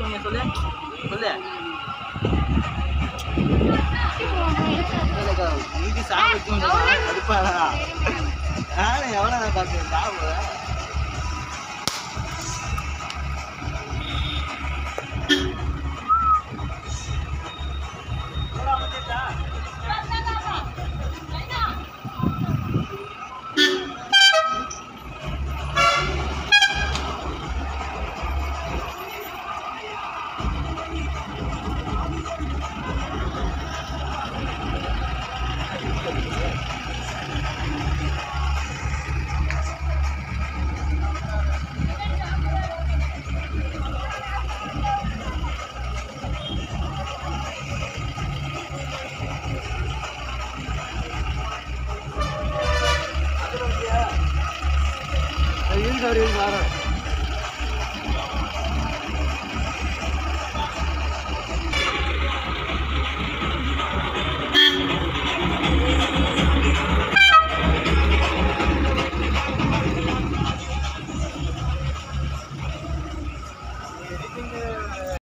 சொன்னீங்க சொல்லு. சொல்லு. நீதி சாப்பிட்டு கடுப்பாடா. நானும் எவ்வளோ நான் பார்க்குறேன் रील का रील सारा